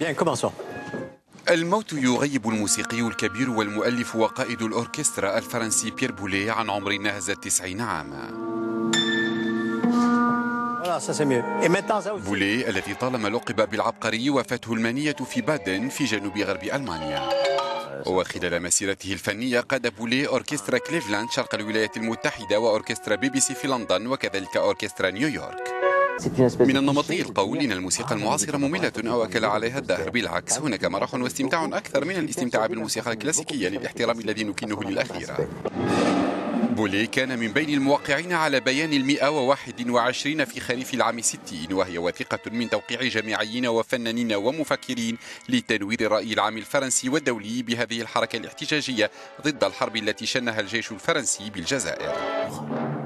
Bien, commençons. الموت يغيب الموسيقي الكبير والمؤلف وقائد الأوركسترا الفرنسي بيير بولي عن عمر ناهز التسعين عاما. بولي الذي طالما لقب بالعبقري وفاته المنية في بادن في جنوب غرب ألمانيا وخلال مسيرته الفنية قاد بولي أوركسترا كليفلاند شرق الولايات المتحدة وأوركسترا بي بي سي في لندن وكذلك أوركسترا نيويورك من النمطي القول إن الموسيقى المعاصرة مملة أو أكل عليها الدهر بالعكس هناك مرح واستمتاع أكثر من الاستمتاع بالموسيقى الكلاسيكية للاحترام الذي نكنه للأخيرة. بولي كان من بين الموقعين على بيان المئة وواحد وعشرين في خريف العام ستين وهي وثيقة من توقيع جامعيين وفنانين ومفكرين لتنوير الرأي العام الفرنسي والدولي بهذه الحركة الاحتجاجية ضد الحرب التي شنها الجيش الفرنسي بالجزائر.